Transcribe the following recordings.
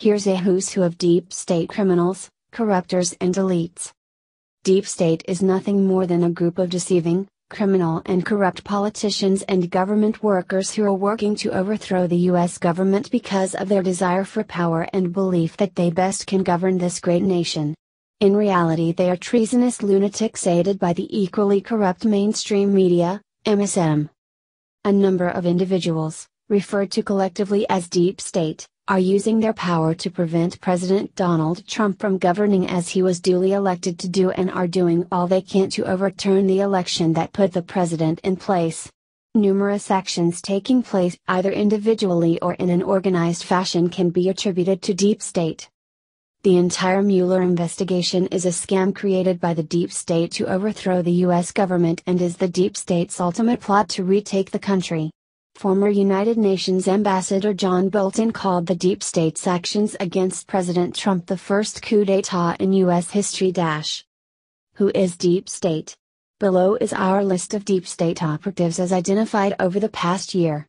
Here's a who's who of deep state criminals, corruptors, and elites. Deep state is nothing more than a group of deceiving, criminal, and corrupt politicians and government workers who are working to overthrow the U.S. government because of their desire for power and belief that they best can govern this great nation. In reality, they are treasonous lunatics aided by the equally corrupt mainstream media, MSM. A number of individuals, referred to collectively as Deep State, are using their power to prevent President Donald Trump from governing as he was duly elected to do and are doing all they can to overturn the election that put the president in place. Numerous actions taking place either individually or in an organized fashion can be attributed to deep state. The entire Mueller investigation is a scam created by the deep state to overthrow the US government and is the deep state's ultimate plot to retake the country. Former United Nations Ambassador John Bolton called the deep state's actions against President Trump the first coup d'etat in U.S. history. Dash. Who is deep state? Below is our list of deep state operatives as identified over the past year.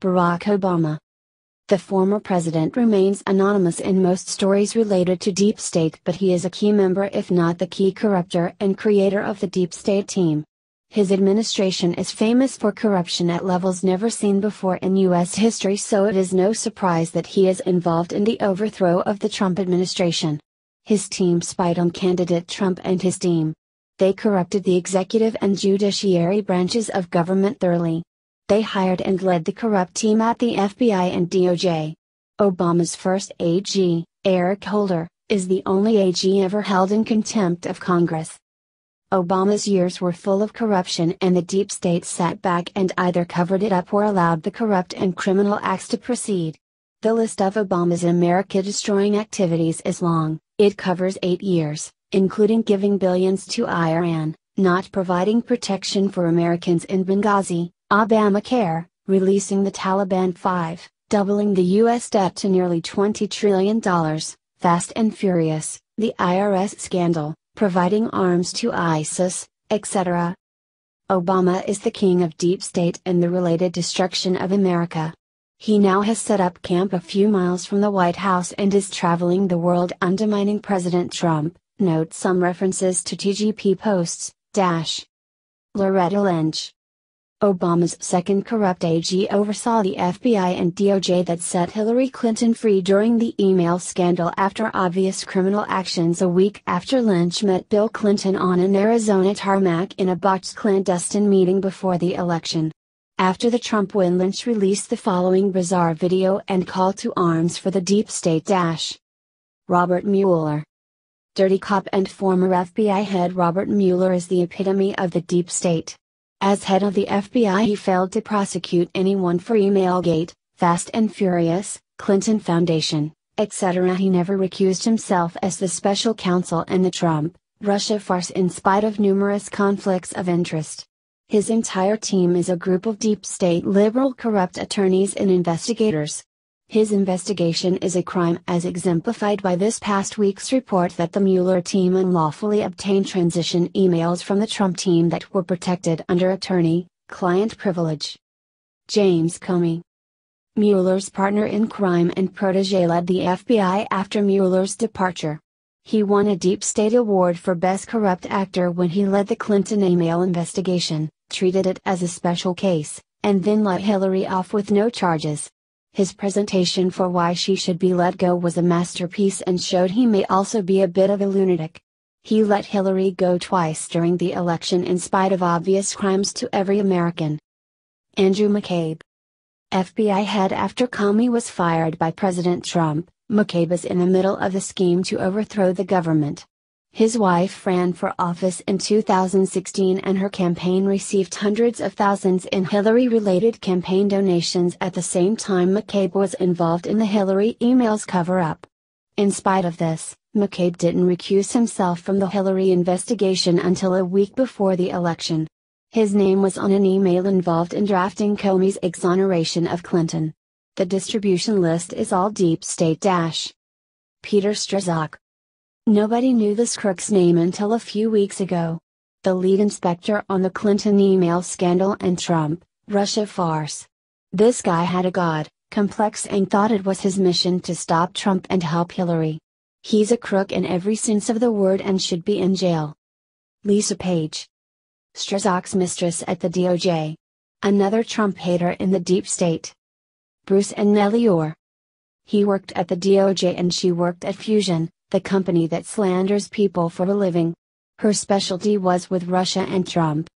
Barack Obama. The former president remains anonymous in most stories related to deep state, but he is a key member, if not the key corrupter and creator of the deep state team. His administration is famous for corruption at levels never seen before in U.S. history, so it is no surprise that he is involved in the overthrow of the Trump administration. His team spied on candidate Trump and his team. They corrupted the executive and judiciary branches of government thoroughly. They hired and led the corrupt team at the FBI and DOJ. Obama's first AG, Eric Holder, is the only AG ever held in contempt of Congress. Obama's years were full of corruption and the deep state sat back and either covered it up or allowed the corrupt and criminal acts to proceed. The list of Obama's America destroying activities is long, it covers eight years, including giving billions to Iran, not providing protection for Americans in Benghazi, Obamacare, releasing the Taliban 5, doubling the U.S. debt to nearly $20 trillion, Fast and Furious, the IRS scandal, providing arms to ISIS, etc. Obama is the king of deep state and the related destruction of America. He now has set up camp a few miles from the White House and is traveling the world undermining President Trump, note some references to TGP posts, dash. Loretta Lynch Obama's second corrupt AG oversaw the FBI and DOJ that set Hillary Clinton free during the email scandal after obvious criminal actions a week after Lynch met Bill Clinton on an Arizona tarmac in a botched clandestine meeting before the election. After the Trump win, Lynch released the following bizarre video and call to arms for the deep state dash. Robert Mueller. Dirty cop and former FBI head Robert Mueller is the epitome of the deep state. As head of the FBI, he failed to prosecute anyone for Emailgate, Fast and Furious, Clinton Foundation, etc. He never recused himself as the special counsel in the Trump, Russia farce in spite of numerous conflicts of interest. His entire team is a group of deep state liberal corrupt attorneys and investigators. His investigation is a crime as exemplified by this past week's report that the Mueller team unlawfully obtained transition emails from the Trump team that were protected under attorney client privilege. James Comey Mueller's partner in crime and protege led the FBI after Mueller's departure. He won a Deep State Award for Best Corrupt Actor when he led the Clinton email investigation, treated it as a special case, and then let Hillary off with no charges. His presentation for why she should be let go was a masterpiece and showed he may also be a bit of a lunatic. He let Hillary go twice during the election in spite of obvious crimes to every American. Andrew McCabe. FBI head after Comey was fired by President Trump, McCabe is in the middle of the scheme to overthrow the government. His wife ran for office in 2016 and her campaign received hundreds of thousands in Hillary related campaign donations at the same time McCabe was involved in the Hillary emails cover up. In spite of this, McCabe didn't recuse himself from the Hillary investigation until a week before the election. His name was on an email involved in drafting Comey's exoneration of Clinton. The distribution list is all deep state dash. Peter Strzok Nobody knew this crook's name until a few weeks ago. The lead inspector on the Clinton email scandal and Trump, Russia farce. This guy had a god, complex and thought it was his mission to stop Trump and help Hillary. He's a crook in every sense of the word and should be in jail. Lisa Page. Strzok's mistress at the DOJ. Another Trump hater in the deep state. Bruce and Nellie Ohr. He worked at the DOJ and she worked at Fusion, the company that slanders people for a living. Her specialty was with Russia and Trump.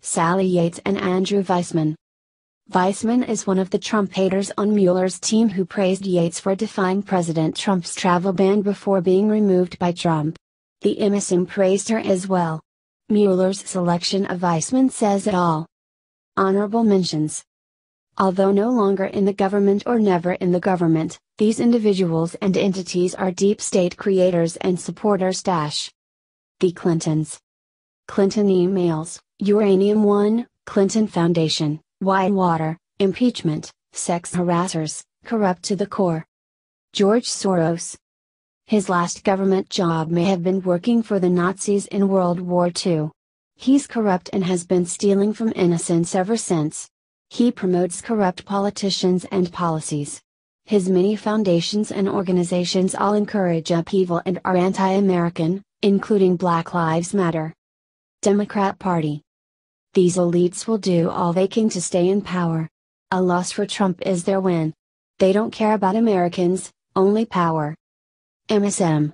Sally Yates and Andrew Weissmann. Weissmann is one of the Trump haters on Mueller's team who praised Yates for defying President Trump's travel ban before being removed by Trump. The MSM praised her as well. Mueller's selection of Weissmann says it all. Honorable mentions. Although no longer in the government or never in the government, these individuals and entities are deep state creators and supporters. Dash. The Clintons. Clinton emails, Uranium One, Clinton Foundation, Whitewater, impeachment, sex harassers, corrupt to the core. George Soros. His last government job may have been working for the Nazis in World War II. He's corrupt and has been stealing from innocents ever since. He promotes corrupt politicians and policies. His many foundations and organizations all encourage upheaval and are anti American, including Black Lives Matter. Democrat Party. These elites will do all they can to stay in power. A loss for Trump is their win. They don't care about Americans, only power. MSM.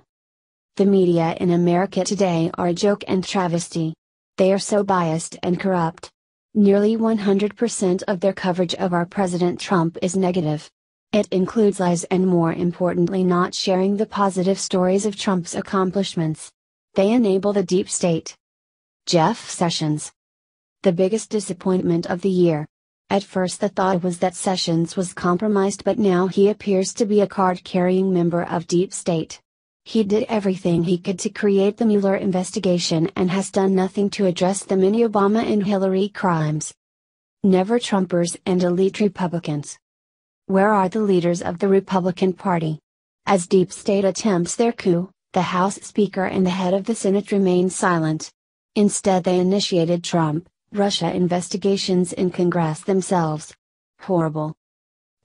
The media in America today are a joke and travesty. They are so biased and corrupt. Nearly 100% of their coverage of our President Trump is negative. It includes lies and more importantly not sharing the positive stories of Trump's accomplishments. They enable the deep state. Jeff Sessions. The biggest disappointment of the year. At first, the thought was that Sessions was compromised, but now he appears to be a card carrying member of Deep State. He did everything he could to create the Mueller investigation and has done nothing to address the many Obama and Hillary crimes. Never Trumpers and elite Republicans. Where are the leaders of the Republican Party? As Deep State attempts their coup, the House Speaker and the head of the Senate remain silent. Instead, they initiated Trump, Russia investigations in Congress themselves. Horrible.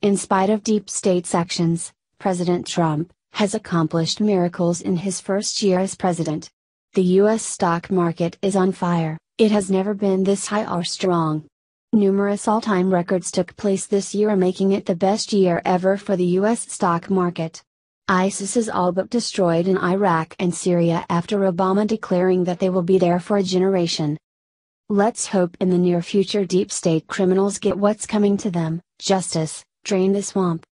In spite of deep state's actions, President Trump has accomplished miracles in his first year as president. The U.S. stock market is on fire, it has never been this high or strong. Numerous all time records took place this year, making it the best year ever for the U.S. stock market. ISIS is all but destroyed in Iraq and Syria after Obama declaring that they will be there for a generation. Let's hope in the near future deep state criminals get what's coming to them justice, drain the swamp.